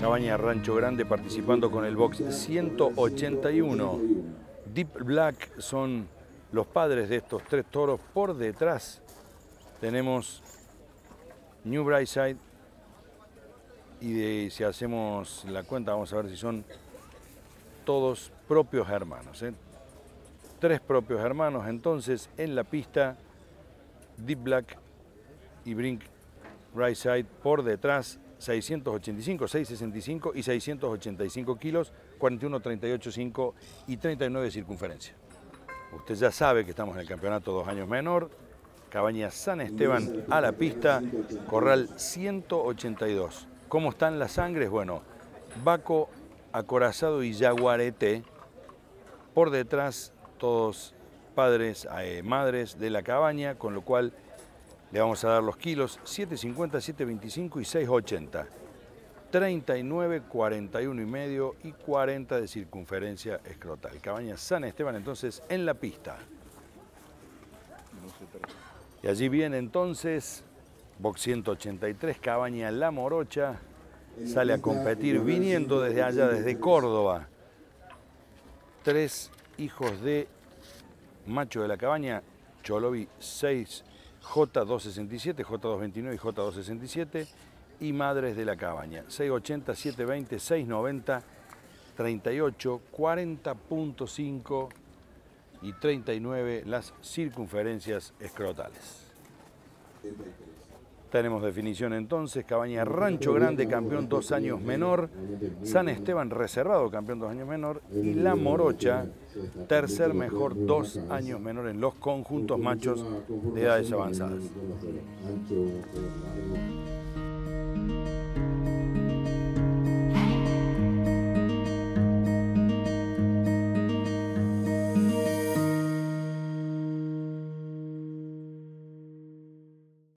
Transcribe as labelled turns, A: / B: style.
A: Cabaña Rancho Grande participando con el box 181. Deep Black son los padres de estos tres toros. Por detrás tenemos New Brightside y si hacemos la cuenta vamos a ver si son todos propios hermanos. ¿eh? Tres propios hermanos entonces en la pista Deep Black y Brink Brightside por detrás 685, 665 y 685 kilos, 41, 38, 5 y 39 de circunferencia. Usted ya sabe que estamos en el campeonato dos años menor. Cabaña San Esteban a la pista, Corral 182. ¿Cómo están las sangres? Bueno, Baco, Acorazado y Yaguareté. Por detrás, todos padres, eh, madres de la cabaña, con lo cual le vamos a dar los kilos 750, 725 y 680. 39, 41 y medio y 40 de circunferencia escrotal. Cabaña San Esteban entonces en la pista. Y allí viene entonces Box 183, Cabaña La Morocha, sale a competir viniendo desde allá, desde Córdoba. Tres hijos de macho de la cabaña, Cholovi 6, J267, J229 y J267 y madres de la cabaña, 680, 720, 690, 38, 40.5 y 39 las circunferencias escrotales. Tenemos definición entonces, Cabaña Rancho Grande, campeón dos años menor, San Esteban reservado, campeón dos años menor, y La Morocha, tercer mejor, dos años menor en los conjuntos machos de edades avanzadas.